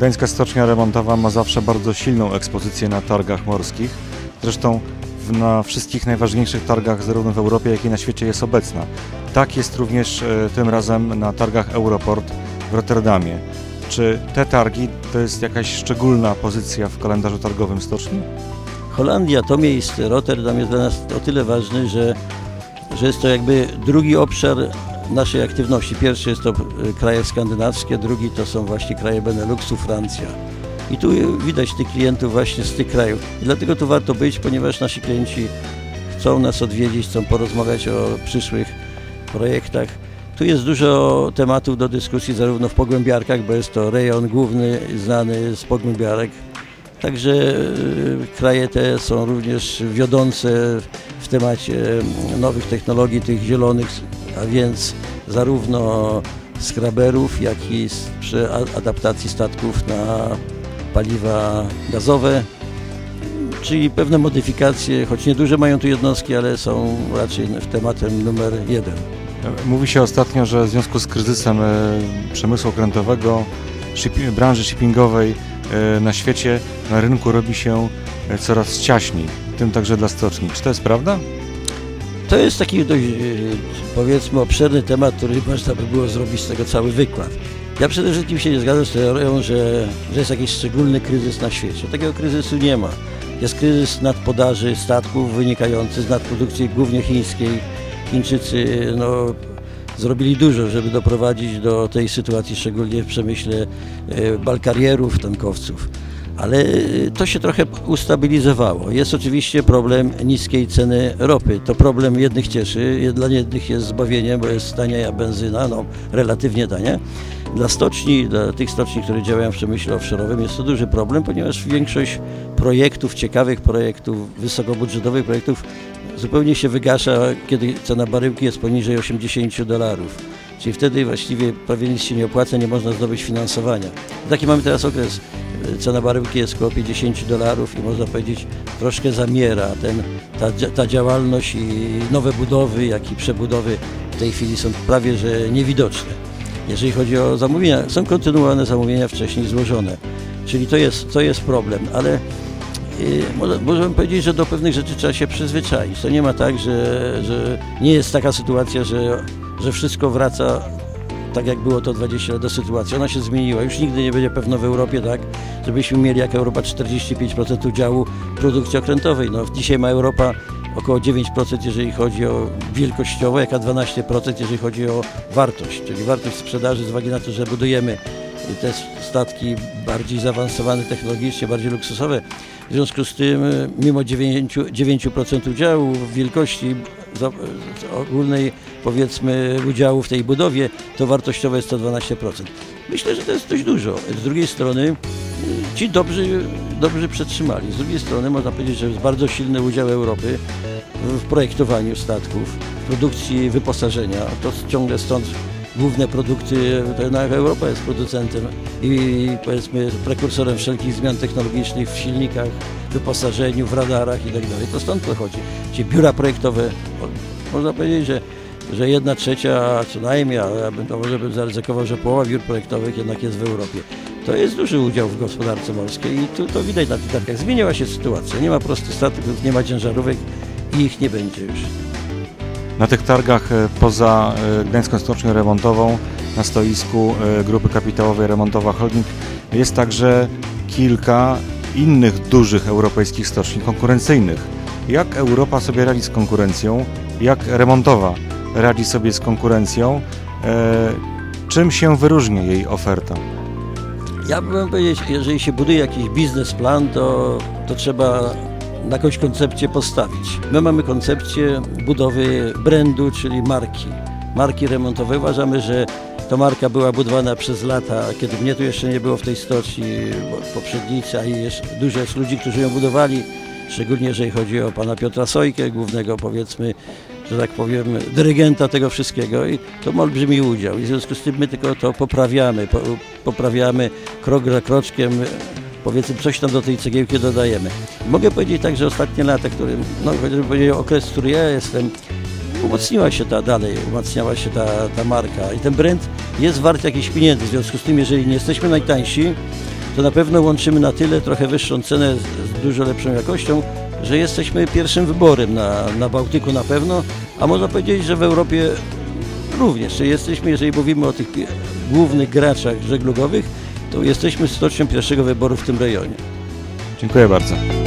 Gdańska Stocznia Remontowa ma zawsze bardzo silną ekspozycję na targach morskich. Zresztą na wszystkich najważniejszych targach zarówno w Europie, jak i na świecie jest obecna. Tak jest również e, tym razem na targach Europort w Rotterdamie. Czy te targi to jest jakaś szczególna pozycja w kalendarzu targowym stoczni? Holandia to miejsce, Rotterdam jest dla nas o tyle ważny, że, że jest to jakby drugi obszar naszej aktywności. Pierwszy jest to y, kraje skandynawskie, drugi to są właśnie kraje Beneluxu, Francja. I tu widać tych klientów właśnie z tych krajów. I dlatego tu warto być, ponieważ nasi klienci chcą nas odwiedzić, chcą porozmawiać o przyszłych projektach. Tu jest dużo tematów do dyskusji zarówno w pogłębiarkach, bo jest to rejon główny znany z pogłębiarek, Także y, kraje te są również wiodące w temacie mm, nowych technologii, tych zielonych, a więc zarówno skraberów, jak i przy adaptacji statków na paliwa gazowe, czyli pewne modyfikacje, choć nieduże mają tu jednostki, ale są raczej tematem numer jeden. Mówi się ostatnio, że w związku z kryzysem e, przemysłu okrętowego, branży shippingowej e, na świecie, na rynku robi się e, coraz ciaśniej, tym także dla stoczni. Czy to jest prawda? To jest taki dość, e, powiedzmy, obszerny temat, który można by było zrobić z tego cały wykład. Ja przede wszystkim się nie zgadzam z teorią, że, że jest jakiś szczególny kryzys na świecie. Takiego kryzysu nie ma. Jest kryzys nadpodaży statków wynikający z nadprodukcji głównie chińskiej. Chińczycy no, zrobili dużo, żeby doprowadzić do tej sytuacji, szczególnie w przemyśle e, balkarierów, tankowców. Ale to się trochę ustabilizowało. Jest oczywiście problem niskiej ceny ropy. To problem jednych cieszy, dla jednych jest zbawieniem, bo jest tania benzyna, no relatywnie tania. Dla stoczni, dla tych stoczni, które działają w przemyśle offshore'owym jest to duży problem, ponieważ większość projektów, ciekawych projektów, wysokobudżetowych projektów zupełnie się wygasza, kiedy cena baryłki jest poniżej 80 dolarów. Czyli wtedy właściwie prawie nic się nie opłaca, nie można zdobyć finansowania. Taki mamy teraz okres. Cena baryłki jest około 50 dolarów i można powiedzieć troszkę zamiera. Ten, ta, ta działalność i nowe budowy, jak i przebudowy w tej chwili są prawie że niewidoczne. Jeżeli chodzi o zamówienia, są kontynuowane zamówienia wcześniej złożone. Czyli to jest, to jest problem, ale Y, może- Możemy powiedzieć, że do pewnych rzeczy trzeba się przyzwyczaić. To nie ma tak, że, że nie jest taka sytuacja, że, że wszystko wraca tak jak było to 20 lat do sytuacji. Ona się zmieniła. Już nigdy nie będzie pewno w Europie tak, żebyśmy mieli jak Europa 45% udziału produkcji okrętowej. No, dzisiaj ma Europa około 9% jeżeli chodzi o wielkościowo, jaka 12% jeżeli chodzi o wartość, czyli wartość sprzedaży z uwagi na to, że budujemy te statki bardziej zaawansowane technologicznie, bardziej luksusowe. W związku z tym, mimo 9%, 9% udziału w wielkości ogólnej, powiedzmy, udziału w tej budowie, to wartościowe jest to 12%. Myślę, że to jest dość dużo. Z drugiej strony y, ci dobrzy, dobrzy przetrzymali. Z drugiej strony można powiedzieć, że jest bardzo silny udział Europy w projektowaniu statków, w produkcji wyposażenia. To ciągle stąd główne produkty, to jednak Europa jest producentem i powiedzmy prekursorem wszelkich zmian technologicznych w silnikach, wyposażeniu, w radarach i tak dalej. To stąd pochodzi. Czyli biura projektowe, można powiedzieć, że, że jedna trzecia co najmniej, ale ja bym, to może bym zaryzykował, że połowa biur projektowych jednak jest w Europie. To jest duży udział w gospodarce morskiej i tu to widać na tych targach. Zmieniła się sytuacja. Nie ma prostych statków, nie ma ciężarówek i ich nie będzie już. Na tych targach e, poza e, Gdańską Stocznią Remontową na stoisku e, grupy kapitałowej Remontowa Holding jest także kilka innych dużych europejskich stoczni konkurencyjnych. Jak Europa sobie radzi z konkurencją? Jak Remontowa radzi sobie z konkurencją? E, Czym się wyróżnia jej oferta? Ja bym powiedzieć, jeżeli się buduje jakiś biznesplan, to, to trzeba na jakąś koncepcję postawić. My mamy koncepcję budowy brandu, czyli marki. Marki remontowej. Uważamy, że ta marka była budowana przez lata, kiedy mnie tu jeszcze nie było w tej stoczni, bo poprzednicy, a i dużo jest ludzi, którzy ją budowali, szczególnie jeżeli chodzi o pana Piotra Sojkę, głównego powiedzmy, że tak powiem, dyrygenta tego wszystkiego i to ma olbrzymi udział. I w związku z tym my tylko to poprawiamy, po, poprawiamy krok za kroczkiem, powiedzmy coś tam do tej cegiełki dodajemy. Mogę powiedzieć tak, że ostatnie lata, które, no chociażby powiedzieć okres, w którym ja jestem, umocniła się ta dalej, umacniała się ta, ta marka i ten brand jest wart jakichś pieniędzy. W związku z tym, jeżeli nie jesteśmy najtańsi, to na pewno łączymy na tyle trochę wyższą cenę z, dużo lepszą jakością, że jesteśmy pierwszym wyborem na, na Bałtyku na pewno, a można powiedzieć, że w Europie również. Czyli jesteśmy, jeżeli mówimy o tych głównych graczach żeglugowych, to jesteśmy stocznią pierwszego wyboru w tym rejonie. Dziękuję bardzo.